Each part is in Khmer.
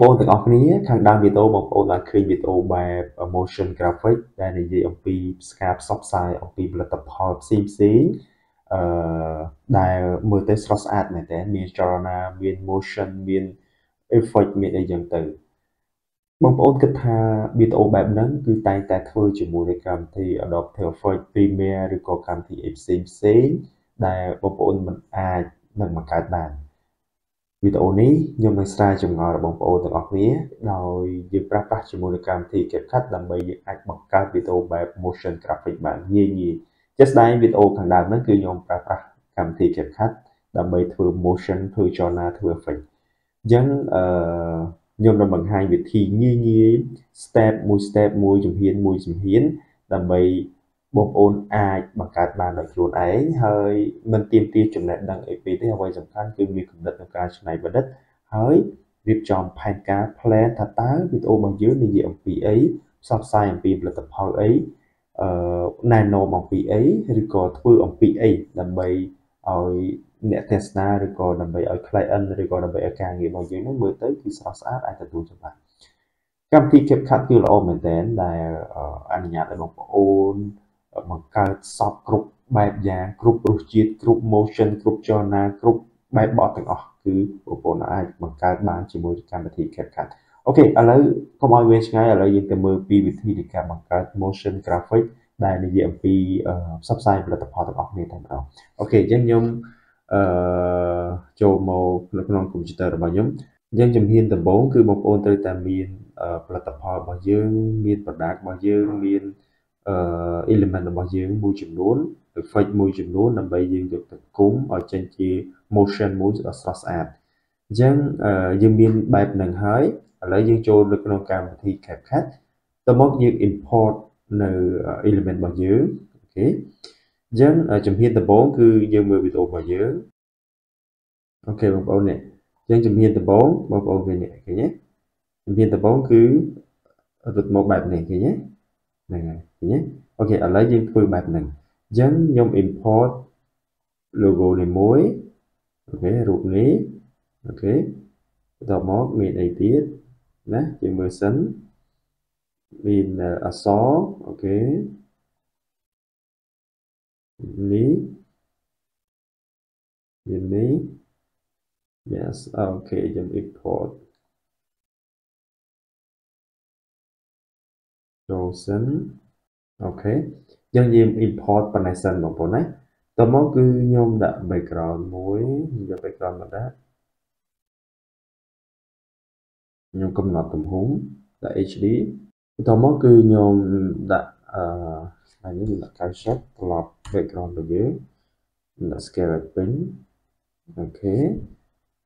ប្អូនទាំងអស់គ្នាខាងដើមវីដេអូបងប្អូនបានឃើញវីដេអូបែប motion graphic ដែលនិយាយអំពីស្ការផ្សព្វផ្សាយអំពីផលិតផលផ្សេងផ្សេងអឺដែលមើលទៅស្រស់ស្អាតមែនតើមានចលនាមាន motion មាន effect មានអីចឹងទៅបងប្អូនគិតថាវីដេអូបែបហ្នឹងគឺតែងតែធ្វើជាមួយនឹងកម្មវិធី Adobe After Effects Premiere ឬក៏កម្មវិធីផ្សេងផ្សេងដែលបងប្អូនមិនអាចនឹងបង្កើតបាន វីដេអូនេះខ្ញុំនឹងស្រាវចម្ងល់របស់បងប្អូនទាំងអស់គ្នាដោយយើងប្រើប្រាស់ជាមួយនឹងកម្មវិធី CapCut ដើម្បីយើងអាចបង្កើតវីដេអូបែប motion graphic បានងាយងាយជាក់ស្ដែងវីដេអូខាងដើមហ្នឹងគឺខ្ញុំប្រើប្រាស់កម្មវិធី CapCut ដើម្បីធ្វើ motion ធ្វើចលនាធ្វើ effect អញ្ចឹងអឺខ្ញុំនឹងបង្ហាញវិធីងាយងាយ step មួយ step មួយជំហានមួយជំហានដើម្បី បងប្អូនអាចបង្កើតបានដោយខ្លួនឯងហើយមិនទាមទារចំណេះដឹងអីពីទេអ្វីសំខាន់គឺមានគំនិតក្នុងការច្នៃប្រឌិតហើយរៀបចំផែនការ plan ថាតើវីដេអូរបស់យើងនិយាយអំពីអីផ្សព្វផ្សាយអំពីផលិតផលអីអឺណែនាំអំពីអីឬក៏ធ្វើអំពីអីដើម្បីឲ្យអ្នកទស្សនាឬក៏ដើម្បីឲ្យ client ឬក៏ដើម្បីឲ្យការងាររបស់យើងនឹងមើលទៅគឺស្រស់ស្អាតអាចទទួលបានកម្មវិធី CapCut គឺល្អមែនទែនដែលអនុញ្ញាតឲ្យបងប្អូន បង្កើតសពគ្រប់បែបយ៉ាងគ្រប់រសជាតិគ្រប់ motion គ្រប់ចលនាគ្រប់បែបបទទាំងអស់គឺបងប្អូនអាចបង្កើតបានជាមួយកម្មវិធី CapCut អូខេឥឡូវកុំឲ្យវែងឆ្ងាយឥឡូវយើងទៅមើលពីវិធីនៃការបង្កើត motion graphic ដែលនិយាយអំពីផ្សព្វផ្សាយផលិតផលទាំងអស់គ្នាតែម្ដងអូខេអញ្ចឹងខ្ញុំអឺចូលមកនៅក្នុងកុំព្យូទ័ររបស់ខ្ញុំអញ្ចឹងជំហានដំបូងគឺបងប្អូនត្រូវតែមានផលិតផលរបស់យើងមាន product របស់យើងមាន អឺ element របស់យើងមួយចំនួន effect មួយចំនួនដើម្បីយើងយកទៅគុំឲ្យចេញជា motion មួយដ៏ស្រស់ស្អាតអញ្ចឹងយើងមានបែបហ្នឹងហើយឥឡូវយើងចូលនៅក្នុងកម្មវិធី CapCut តមកយើង import នៅ element របស់យើងអូខេអញ្ចឹងជំហានដំបូងគឺយើងមើលវីដេអូរបស់យើង OK បងប្អូននេះអញ្ចឹងជំហានដំបូងបងប្អូនឃើញនេះឃើញទេជំហានដំបូងគឺរត់មកបែបនេះឃើញទេ ហ្នឹងហើយឃើញទេ OK ឥឡូវយើងធ្វើបែបហ្នឹងអញ្ចឹងខ្ញុំ import logo នេះមួយ OK រូបនេះ OK បន្ទាប់មកមានអីទៀតណាយើងមើលសិនមានអក្សរ OK នេះមាននេះ yes OK ខ្ញុំ import ចូលសិន OK យើងយើង import ប៉ុណ្ណេះសិនបងប្អូនណាតមកគឺខ្ញុំដាក់ background មួយយក background មកដាក់ខ្ញុំកំណត់ទំហំដាក់ HD បន្តមកគឺខ្ញុំដាក់អឺស្លាយនេះខ្ញុំដាក់ capture ត្រឡប់ background របស់យើងខ្ញុំដាក់ scale ឲ្យពេញ OK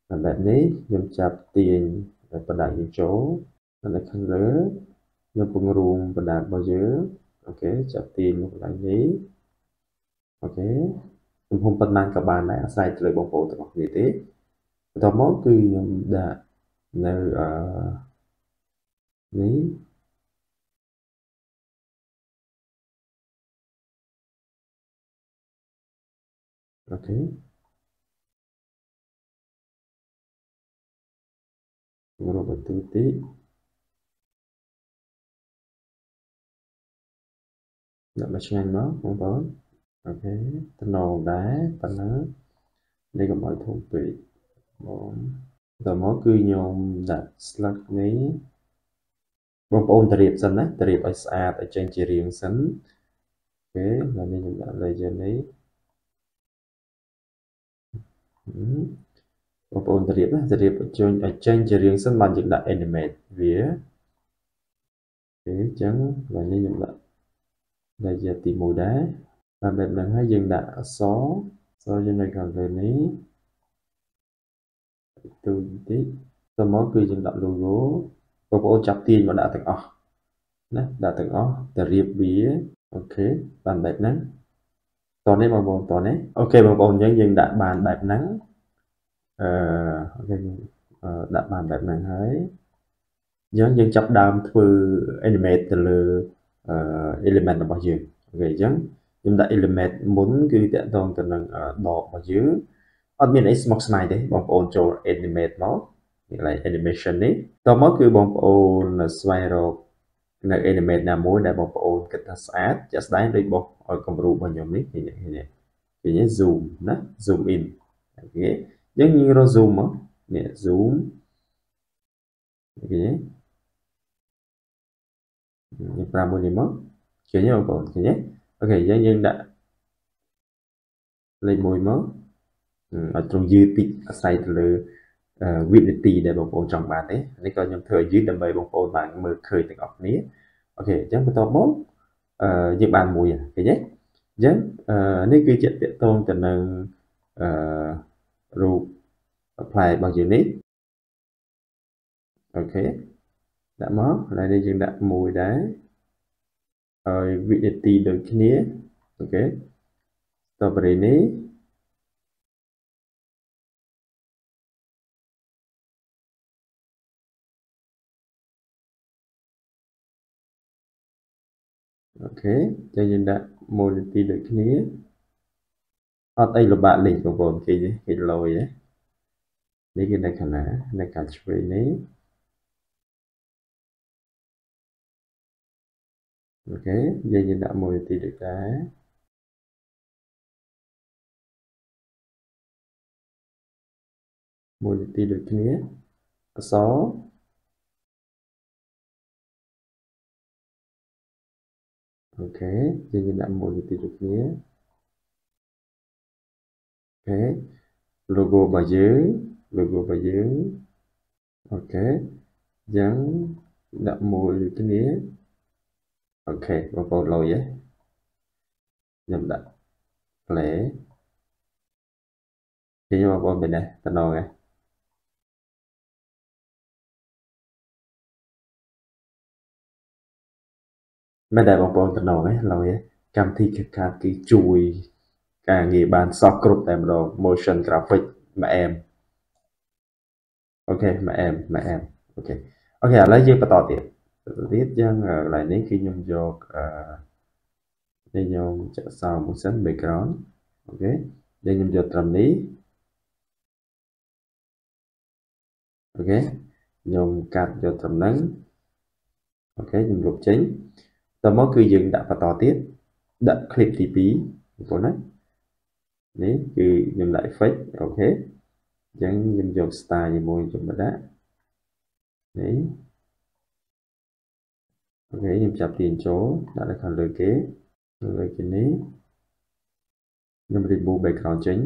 ហើយបែបនេះខ្ញុំចាប់ទាញបណ្ដាញយើងចូលនៅខាងលើ ខ្ញុំបង្រួមបណ្ដាញរបស់យើង OK ចាប់ទាញមកកន្លែងនេះ OK ទំហំប៉ុន្មានក៏បានដែរអាស្រ័យទៅលើបងប្អូនទាំងអស់គ្នាទេបន្តមកគឺខ្ញុំដាក់នៅអឺនេះអូខេរកបន្ទូតិ ដាក់មកឆ្ងាញ់មកបងប្អូនអូខេតំណងដែរប៉ុណ្ណានេះកុំឲ្យធំពេកបងដល់មកគឺខ្ញុំដាក់ slug នេះបងប្អូនទៅរៀបសិនណាទៅរៀបឲ្យស្អាតឲ្យចេញជារាងសិនអូខេហើយនេះខ្ញុំដាក់ layer នេះបងប្អូនទៅរៀបណាទៅរៀបជញ្ឲ្យចេញជារាងសិនបានយើងដាក់ animate វាអូOK អញ្ចឹងហើយនេះខ្ញុំដាក់ layer ទី1ដែរតាមបែបហ្នឹងហើយយើងដាក់អក្សរអក្សរយើងនៅខាងលើនេះទូបន្តិចទៅមកគឺយើងដាក់ logo បងប្អូនចាប់ទាញមកដាក់ទាំងអស់ណាដាក់ទាំងអស់ទៅរៀបវា OK បានបែបហ្នឹងតនេះបងប្អូនតនេះ OK បងប្អូនអញ្ចឹងយើងដាក់បានបែបហ្នឹងអឺ OKដាក់បានបែបហ្នឹងហើយអញ្ចឹងយើងចាប់ដើមធ្វើ animate ទៅលើ element របស់យើងអូខេអញ្ចឹងខ្ញុំដាក់ element មុនគឺតកតងទៅនឹងដករបស់យើងអត់មានអីស្មុគស្មាញទេបងប្អូនចូល animate មកកន្លែង animation នេះតមកគឺបងប្អូនស្វែងរកនៅ animate ណាមួយដែលបងប្អូនគិតថាស្អាតជាក់ស្ដែងដូចបោះឲ្យគំរូរបស់ខ្ញុំនេះឃើញឃើញឃើញ zoom ណា zoom in OK យើងយើងរក zoom មកនេះ zoom OK យើងប្រាប់មួយនេះមកឃើញទេបងប្អូនឃើញទេ OK យើងយើងដាក់លេខ1មកឲ្យត្រង់យឺតតិចអាស្រ័យទៅលើវិនាទីដែលបងប្អូនចង់បានទេនេះក៏ខ្ញុំធ្វើឲ្យយឺតដើម្បីបងប្អូនបានមើលឃើញទាំងអស់គ្នា OK អញ្ចឹងបន្ទាប់មកអឺយើងបានមួយឃើញទេអញ្ចឹងនេះគឺជាតកតងទៅនឹងអឺរូបផ្លែរបស់យើងនេះអូខេ ដាក់មកឥឡូវនេះយើងដាក់មួយដែរហើយវិនាទីដូចគ្នាអូខេ strawberry នេះអូខេចឹងយើងដាក់មួយនាទីដូចគ្នាអត់អីលំបាកលេខបងប្អូនគេគេលយនេះគេនៅខាងណានៅខាងឆ្វេងនេះ អូខេយើងយើងដាក់មួយនាទីដូចដែរមួយនាទីដូចគ្នាអសអូខេយើងយើងដាក់មួយនាទីដូចគ្នាអូខេ logo របស់យើង logo របស់យើងអូខេយ៉ាងដាក់មួយដូចគ្នា អូខេបងប្អូនលុយហ៎ខ្ញុំដាក់ play គេបងប្អូន bên đây តំណងហ៎មិនដែលបងប្អូនតំណងហ៎ឡើយកម្មវិធី CapCut គឺជួយ ការងារបានសោះគ្រប់តែម្ដង motion graphic មួយអែមអូខេមួយអែមមួយអែមអូខេអូខេឥឡូវយើងបន្តទៀត ទៀតយ៉ាងកន្លែងនេះគឺខ្ញុំយកអឺនេះខ្ញុំចាក់សោមួយសិន background អូខេយើងខ្ញុំយកត្រឹមនេះអូខេខ្ញុំកាត់យកត្រឹមហ្នឹង OK ខ្ញុំលុបចេញតមកគឺយើងដាក់បន្តទៀតដាក់ clip ទី2បងប្អូនណានេះគឺខ្ញុំដាក់ effect OK អញ្ចឹងខ្ញុំយក style ជាមួយខ្ញុំមកដាក់នេះ OK ខ្ញុំចាប់ទាញចូលដាក់នៅខាងលើគេលើគេនេះខ្ញុំ remove background ចេញ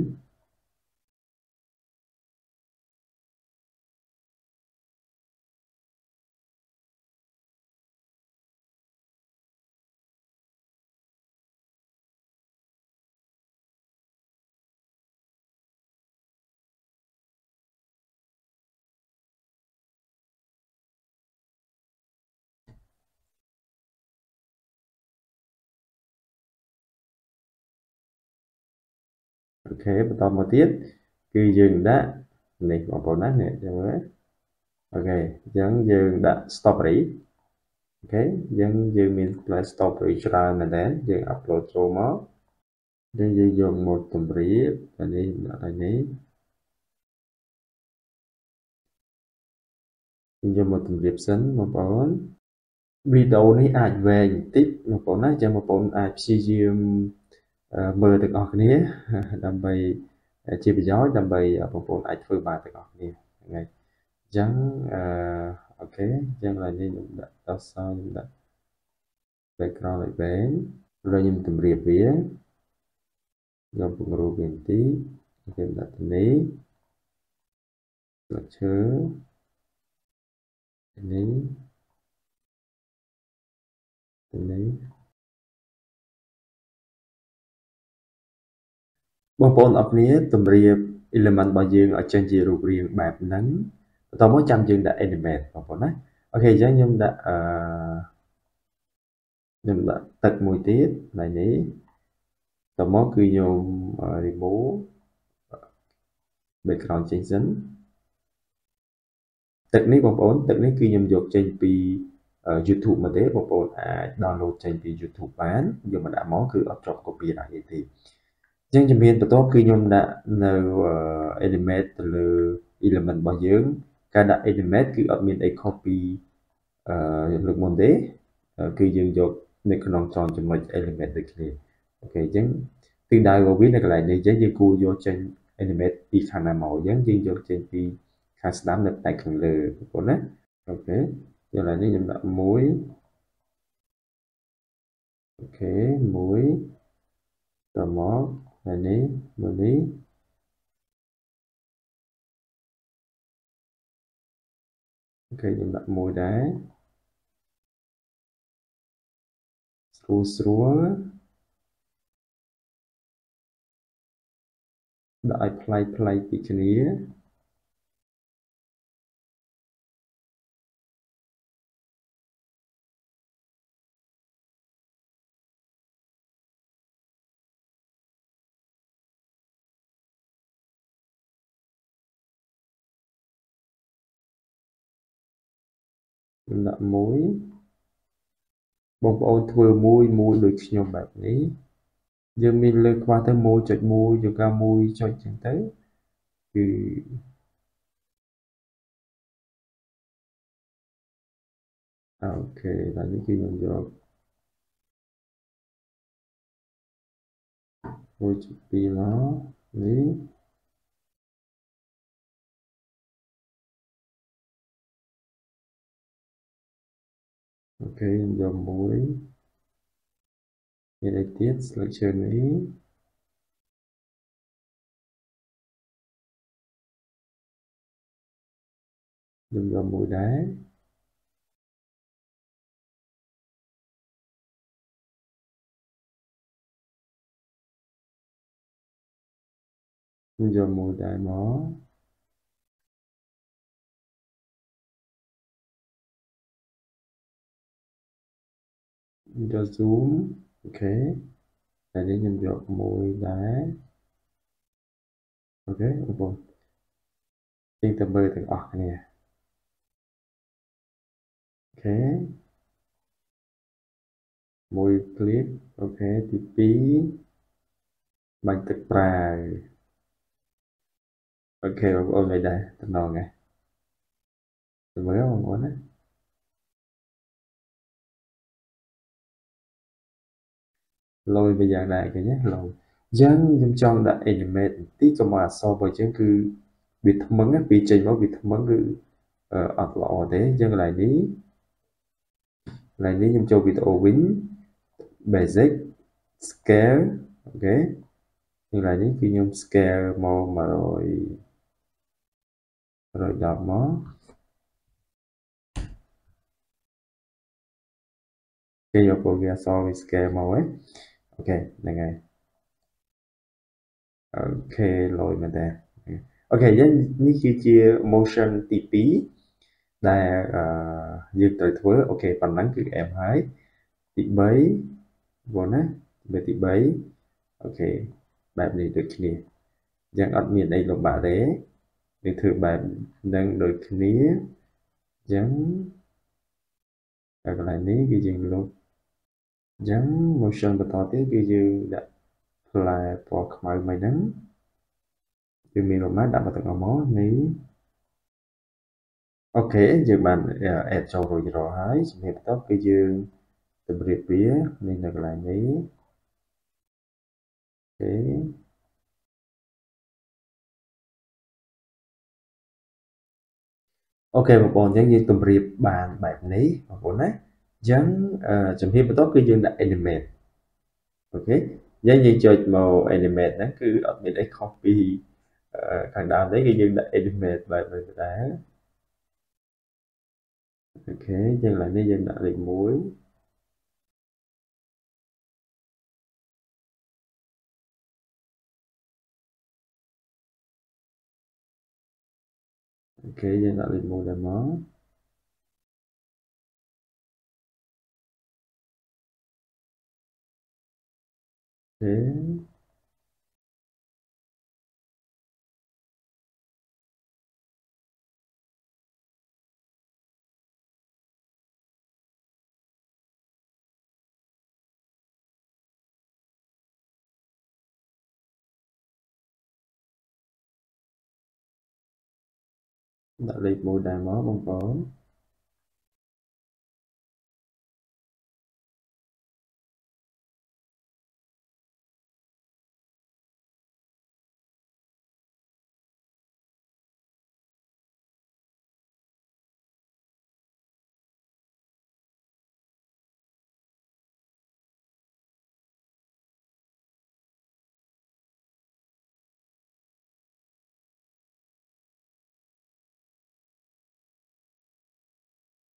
OK បន្តមកទៀតគឺយើងដាក់នេះបងប្អូនណានេះចាំមើល OK អញ្ចឹងយើងដាក់ strawberry OK អញ្ចឹងយើងមាន play strawberry ច្រើនមែនតើយើង upload ចូលមកអញ្ចឹងយើងយកមកតម្រៀបអានេះដាក់ឲ្យនេះយើងយកមកតម្រៀបសិនបងប្អូនវីដេអូនេះអាចវែងបន្តិចបងប្អូនណាអញ្ចឹងបងប្អូនអាចព្យាយាម មើលទាំងអស់គ្នាដើម្បីជាប្រយោជន៍ដើម្បីបងប្អូនអាចធ្វើបានទាំងអស់គ្នាហ្នឹងហើយអញ្ចឹងអឺអូខេអញ្ចឹងឡើយនេះខ្ញុំដាក់តសខ្ញុំដាក់ background ឲ្យវែង rồi ខ្ញុំតម្រៀបវាខ្ញុំពង្រូបវាបន្តិចខ្ញុំដាក់ទៅនេះស្លឹកឈើនេះទៅនេះ បងប្អូនអរគ្នាតម្រៀប element របស់យើងឲ្យចេញជារូបរាងបែបហ្នឹងបន្តមកចាំយើងដាក់ animate បងប្អូនណាអូខេអញ្ចឹងខ្ញុំដាក់អឺខ្ញុំដាក់ទឹកមួយទៀតថ្ងៃនេះតមកគឺខ្ញុំ remove background ចេញសិនទឹកនេះបងប្អូនទឹកនេះគឺខ្ញុំយកចេញពី YouTube មកទេបងប្អូនអាច download ចេញពី YouTube បានយកមកដាក់មកគឺអត់ជាប់ copyright ទេ អញ្ចឹងជំហានបន្ទាប់គឺខ្ញុំដាក់នៅ element ទៅលើ element របស់យើង ការដាក់ animate គឺអត់មានអីខុសពីអឺលើកមុនទេគឺយើងយកនៅក្នុងត្រង់ចំណុច element ដូចគ្នាអូខេអញ្ចឹងទិសដៅរបស់វានៅកន្លែងនេះអញ្ចឹងយើងគួរយកចេញ animate ពីខាងណាមកអញ្ចឹងយើងយកចេញពីខាងស្ដាំនៅផ្នែកខាងលើបងប្អូនណា OK យកឡើងនេះខ្ញុំដាក់1 OK 1តមក ហើយនេះមួយនេះ OK ខ្ញុំដាក់មួយដែរស្រួលស្រួលដាក់ឲ្យប្លែកប្លែកពីគ្នា ខ្ញុំដាក់មួយបងប្អូនធ្វើមួយមួយដូចខ្ញុំបែបនេះយើងមានលើកខ្វះទៅ1.1យកកា1ចុចចឹងទៅគឺអូខេដល់នេះគឺខ្ញុំយក1.2មកនេះ អូខេខ្ញុំយកមួយមានអីទៀតស្លឹ ខ្ញុំយក zoom អូខេតែនេះខ្ញុំយកមួយដែរអូខេបងប្អូនយើងទៅមើលទាំងអស់គ្នាអូខេមួយ clip អូខេទី2បាញ់ទឹកប្រាអូខេបងប្អូនមិនដែរតំណងហ្នឹងទៅមើលបងប្អូនណា លយវាយ៉ាងដែរឃើញទេលយអញ្ចឹងខ្ញុំចង់ដាក់ animate បន្តិចក៏មកអក្សររបស់យើងគឺវាថ្មឹងពីចេញមកវាថ្មឹងគឺអត់ល្អទេអញ្ចឹងកន្លែងនេះកន្លែងនេះខ្ញុំចូលវីដេអូវិញ basic scale អូខេកន្លែងនេះគឺខ្ញុំ scale មក100 110មកគេយក program solve scale មកហ្នឹង អូខេហ្នឹងហើយអូខេលយមែនតើអូខេយើងនេះគឺជា motion ទី2ដែលយើងត្រូវធ្វើអូខេប៉ុណ្ណឹងគឺ M ហើយទី3បងណាបែបទី3អូខេបែបនេះដូចគ្នាយ៉ាងអត់មានអីលំបាកទេយើងធ្វើបែបនឹងដូចគ្នាអញ្ចឹងកន្លែងនេះគឺយើងលុប អញ្ចឹង motion បន្តទៀតគឺយើងដាក់ផ្លែពណ៌ខ្មៅមិញហ្នឹងគឺមានប្រមាណដាក់មកទាំងអស់មកនេះអូខេយើងបាន add ចូលរួចរាល់ហើយជំរាបបន្តគឺយើងតម្រៀបវានេះនៅកន្លែងនេះអូខេអូខេបងប្អូនអញ្ចឹងយើងតម្រៀបបានបែបនេះបងប្អូនណា អញ្ចឹងជំហានបន្ទាប់គឺយើងដាក់ animate អូខេអញ្ចឹងយើងចុចមក animate ហ្នឹងគឺអត់មានអីខុសពីខាងដើមទេគឺយើងដាក់ animate បែបនេះដែរអូខេអញ្ចឹងឡើយនេះយើងដាក់លេខ1អូខេយើងដាក់លេខ1ដែរមក thế. Đạo lịch mô đà mó bông bó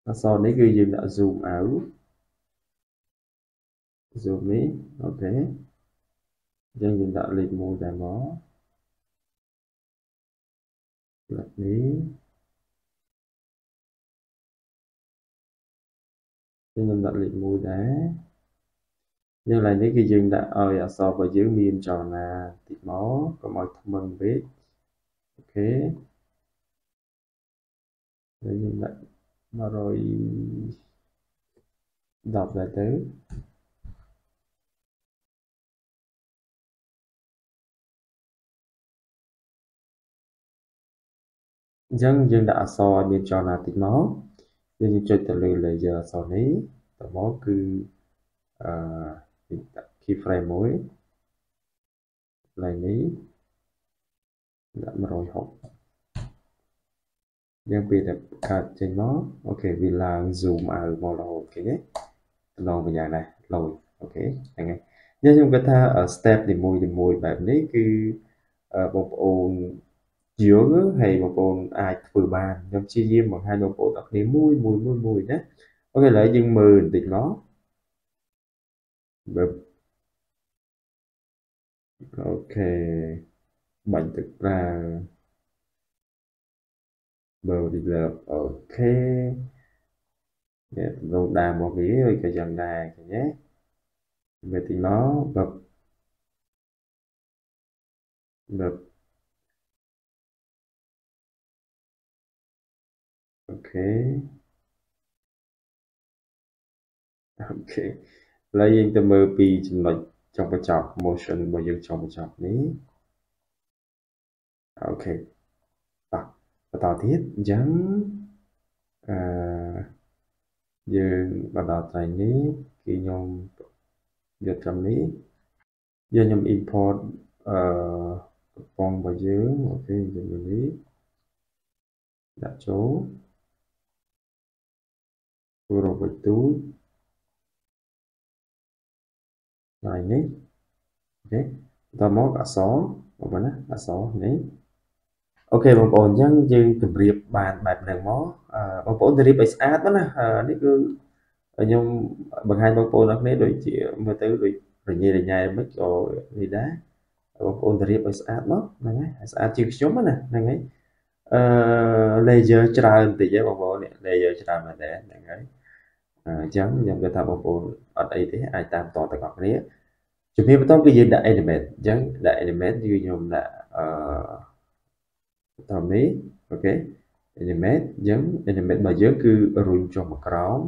អូនអក្សរនេះគឺយើងដាក់ zoom out zoom នេះអូខេអញ្ចឹងយើងដាក់លេខ1ដែរមកលេខនេះខ្ញុំដាក់លេខ1ដែរយើងឡើយនេះគឺយើងដាក់ឲ្យអក្សររបស់យើងមានចលនាតិចមកកុំឲ្យថ្មឹងពេកអូខេហើយយើងដាក់ 110ដែរទៅអញ្ចឹងយើងដាក់អក្សរឲ្យមានចលនាតិចមកយើងចុចទៅលើ layer អក្សរនេះតមកគឺអឺដាក់ keyframe មួយកន្លែងនេះដាក់160 យើងពេលតែកាត់ចេញមក OK វាឡើង zoom out មករហូតឃើញទេតម្លងម្យ៉ាងដែរឡូយ OK ហ្នឹងហើយយើងខ្ញុំគិតថា step នីមួយនីមួយបែបនេះគឺបងប្អូនយល់ហើយបងប្អូនអាចធ្វើបានខ្ញុំព្យាយាមបង្ហាញបងប្អូនអរគ្នាមួយមួយមួយមួយណា OK ឥឡូវយើងមើលបន្តិចមកបើអូខេបាញ់ទឹកប្រើ បើរីលើអូខេនេះរងដើមមកវាហើយក៏យ៉ាងដែរឃើញទេវាទីមកបើបើអូខេអូខេឥឡូវយើងទៅមើលពីចំណុចចុងបញ្ចប់ motion របស់យើងចុងបញ្ចប់នេះ OK បន្តទៀតអញ្ចឹងអឺយើងបន្តថ្ងៃនេះគឺខ្ញុំយកត្រឹមនេះយើងខ្ញុំ import អឺកំប៉ុងរបស់យើង OK យើងនេះដាក់ចូលរកបន្ទូចថ្ងៃនេះអូខេបន្តមកអក្សរបងប្អូនណាអក្សរនេះ អូខេបងប្អូនអញ្ចឹងយើងជម្រាបបានបែបហ្នឹងមកបងប្អូនទៅរៀបឲ្យស្អាតណានេះគឺខ្ញុំបង្ហាញបងប្អូនអរគ្នាដូចជាមើលទៅដូចរញ៉េរញ៉ៃមិនក៏នេះដែរបងប្អូនទៅរៀបឲ្យស្អាតមកហ្នឹងហើយស្អាតជាងខ្ញុំណាហ្នឹងហើយអឺ layer ច្រើនបន្តិចហ៎បងប្អូននេះ layer ច្រើនមែនដែរហ្នឹងហើយអញ្ចឹងខ្ញុំគិតថាបងប្អូនអត់អីទេអាចតាមតទាំងអស់គ្នាជំរាបបន្តគឺយើងដាក់ element អញ្ចឹងដាក់ element គឺខ្ញុំដាក់អឺ តាមនេះអូខេ element អញ្ចឹង element របស់យើងគឺរុញចុះមកក្រោម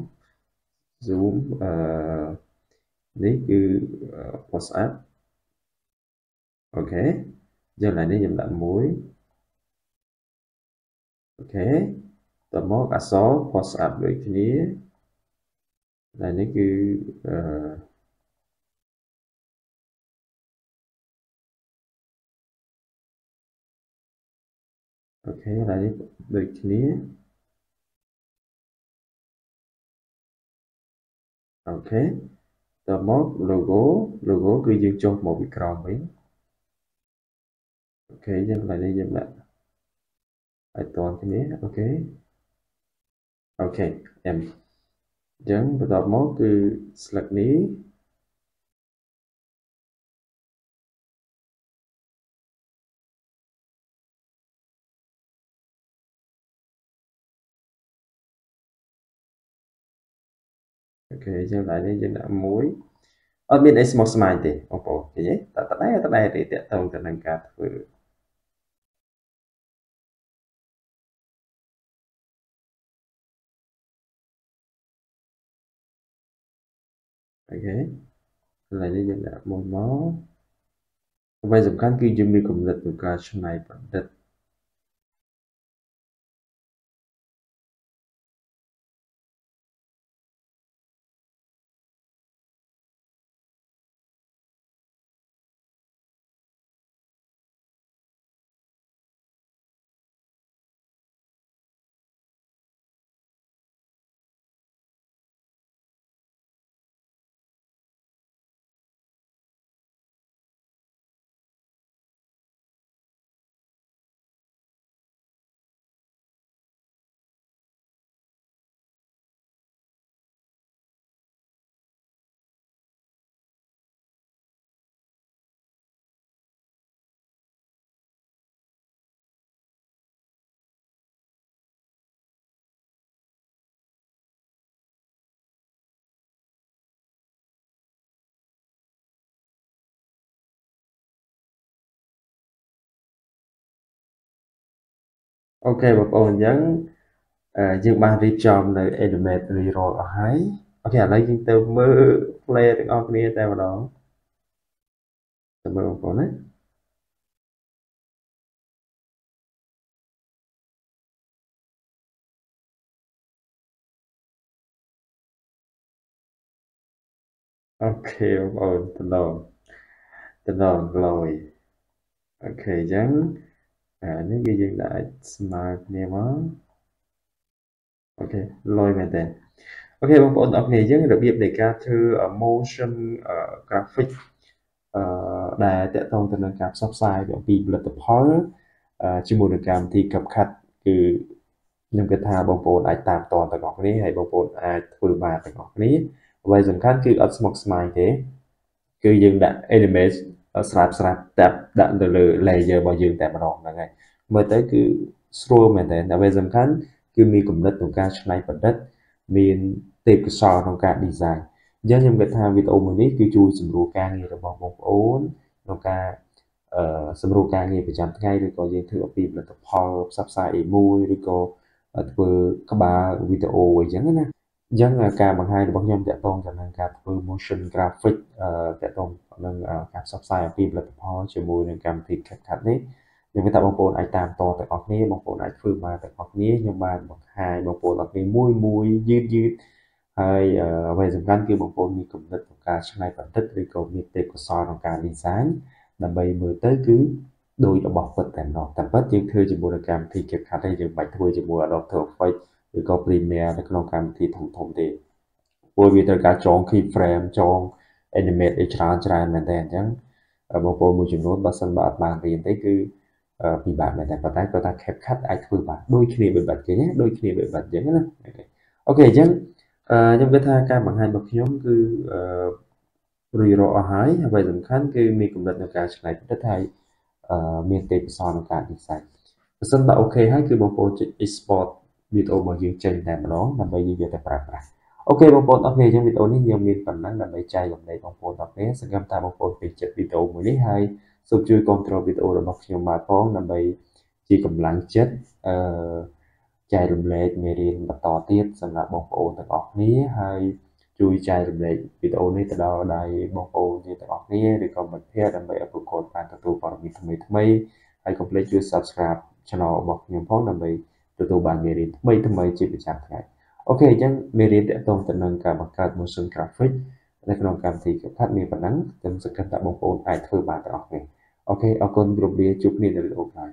zoom អឺនេះគឺ post up អូខេយើងឡើយនេះខ្ញុំដាក់មួយអូខេតមកអក្សរ post up ដូចគ្នាឡើយនេះគឺអឺ អូខេឥឡូវនេះដូចគ្នាអូខេតមក logo logo គឺយើងចុះមកពីក្រោមវិញ OK យើងឥឡូវនេះយើងដាក់ឲ្យតន់គ្នាអូខេអូខេ M អញ្ចឹងបន្ទាប់មកគឺ slogan នេះ អូខេយើងដាក់នេះយើងដាក់មួយអត់មានអីស្មុគស្មាញទេបងប្អូនឃើញទេតែតដែរតដែរទេតទៅទៅនឹងការធ្វើអូខេកន្លែងនេះយើងដាក់មួយមកអ្វីសំខាន់គឺយើងមានគំនិតក្នុងការច្នៃប្រឌិត អូខេបងប្អូនអញ្ចឹងយើងបានរៀបចំនៅ element reroll អស់ហើយអូខេឥឡូវយើងទៅមើល play ទាំងអស់គ្នាតែម្ដងទៅមើលបងប្អូនណាអូខេបងប្អូនតំណងតំណង glory OK អញ្ចឹង អានេះគឺយើងដាក់ស្មើគ្នាមក OK ឡូយមែនតើ OK បងប្អូនអរគុណយើងរបៀបនៃការធ្វើ motion graphic អឺដែលតកតងទៅនឹងការផ្សព្វផ្សាយអំពីផលិតផលជាមួយនឹងកម្មវិធី CapCut គឺខ្ញុំគិតថាបងប្អូនអាចតាមតទាំងអស់គ្នាហើយបងប្អូនអាចធ្វើបានទាំងអស់គ្នាអ្វីសំខាន់គឺអត់ស្មុគស្មាញទេ គឺយើងដាក់ animate ស្រាប់ស្រាប់តាប់ដាក់ទៅលើ layer របស់យើងតែម្ដងហ្នឹងហើយមើលទៅគឺស្រួលមែនតើអ្វីសំខាន់គឺមានគំនិតក្នុងការច្នៃប្រឌិត មានទេពកោសល្យក្នុងការ design អញ្ចឹងខ្ញុំគិតថាវីដេអូមួយនេះគឺជួយសម្រួលការងាររបស់បងប្អូនក្នុងការអឺសម្រួលការងារប្រចាំថ្ងៃឬក៏យើងធ្វើអំពីផលិតផលផ្សព្វផ្សាយអីមួយឬក៏ធ្វើក្បាលវីដេអូអីចឹងណា អញ្ចឹងការបង្ហាញរបស់ខ្ញុំតាក់ទងទៅនឹងការធ្វើ motion graphic តាក់ទងនឹងការផ្សព្វផ្សាយអំពីផលិតផលជាមួយនឹងកម្មវិធី CapCut នេះខ្ញុំគិតថាបងប្អូនអាចតាមតទាំងអស់គ្នាបងប្អូនអាចធ្វើបានទាំងអស់គ្នាខ្ញុំបានបង្ហាញបងប្អូនអស់គ្នាមួយមួយយឺតយឺតហើយអ្វីសំខាន់គឺបងប្អូនមានគំនិតក្នុងការច្នៃប្រឌិតឬក៏មានទេពកោសល្យក្នុងការ design ដើម្បីមើលទៅគឺដោយរបស់ពិតតែម្ដងតែពិតយើងធ្វើជាមួយនឹងកម្មវិធី CapCut ទេយើងមិនបាច់ធ្វើជាមួយ Adobe After Effects ឬក៏ Premiere នៅក្នុងកម្មវិធីធំធំទេព្រោះវាត្រូវការចង keyframe ចង animate អីច្រើនច្រើនមែនតើអញ្ចឹងបងប្អូនមួយចំនួនបើសិនបើអត់បានរៀនទេគឺពិបាកមែនតែប៉ុន្តែគាត់ថា CapCut អាចធ្វើបានដូចគ្នាបីបាត់គេណាដូចគ្នាបីបាត់អញ្ចឹងណាអូខេអញ្ចឹងខ្ញុំគិតថាការបង្ហាញរបស់ខ្ញុំគឺរីរកអស់ហើយអ្វីសំខាន់គឺមានកម្រិតនៃការឆ្នៃប្រឌិតហើយមានទេពកោសល្យក្នុងការ design បើសិនបើអូខេហើយគឺបងប្អូនចុច export វីដេអូរបស់យើងចេញតែម្ដងដើម្បីយើងយកទៅប្រើប្រាស់អូខេបងប្អូនអរគុណអញ្ចឹងវីដេអូនេះខ្ញុំមានប៉ុណ្ណឹងដើម្បីចែករំលែកបងប្អូនអរគុណសង្ឃឹមថាបងប្អូនពេញចិត្តវីដេអូមួយនេះហើយសូមជួយគ្រប់គ្រងវីដេអូរបស់ខ្ញុំបាទផងដើម្បីជាកម្លាំងចិត្តអឺចែករំលែកមេរៀនបន្តទៀតសម្រាប់បងប្អូនទាំងអស់គ្នាហើយជួយចែករំលែកវីដេអូនេះទៅដល់ដៃបងប្អូនយើងទាំងអស់គ្នាឬក៏មិត្តភ័ក្តិដើម្បីឲ្យពួកគាត់បានទទួលព័ត៌មានថ្មីថ្មីហើយកុំភ្លេចជួយ Subscribe Channel របស់ខ្ញុំផងដើម្បី ទទួលបានមេរៀនថ្មីថ្មីជាប្រចាំថ្ងៃ OK អញ្ចឹងមេរៀនតាក់ទងទៅនឹងការបង្កើត motion graphic នៅក្នុងកម្មវិធី CapCut មានប៉ុណ្ណឹងខ្ញុំសង្ឃឹមថាបងប្អូនអាចធ្វើបានទាំងអស់គ្នា OK អរគុណជម្រាបលាជួបគ្នានៅវីដេអូក្រោយ